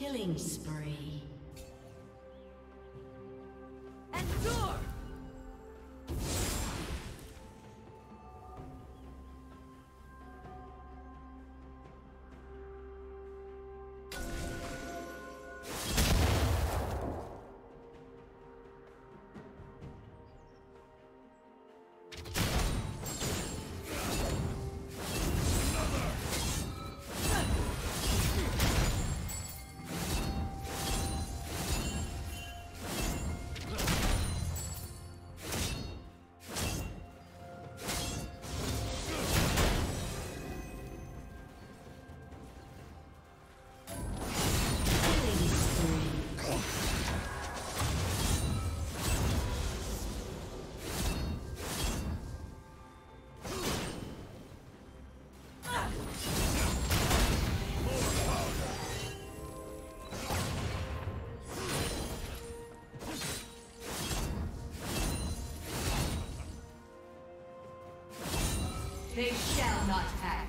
Killing spree. They shall not have.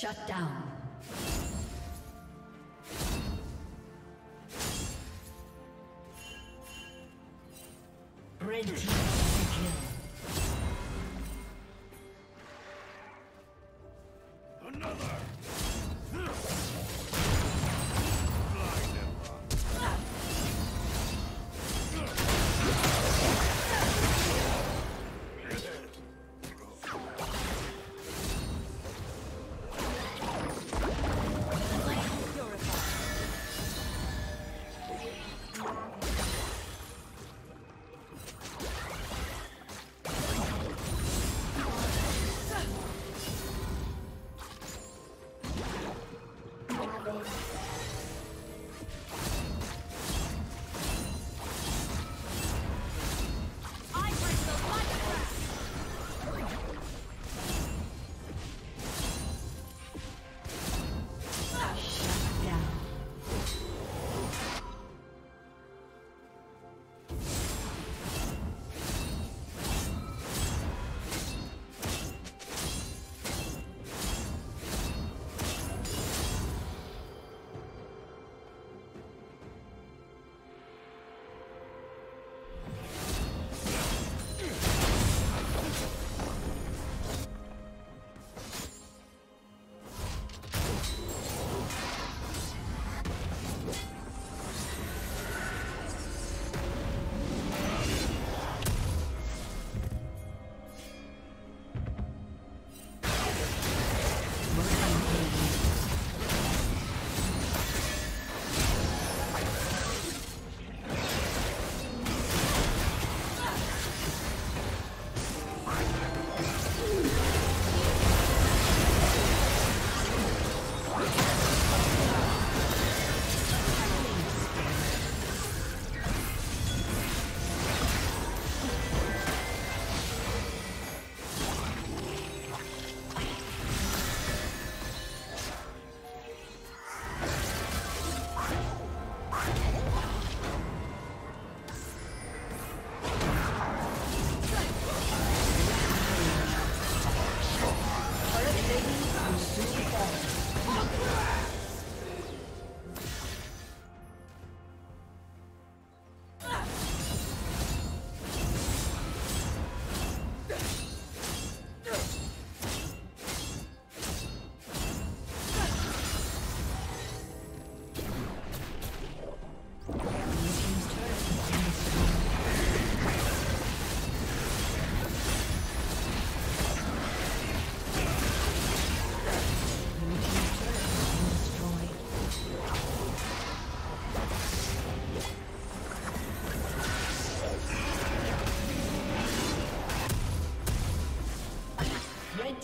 Shut down.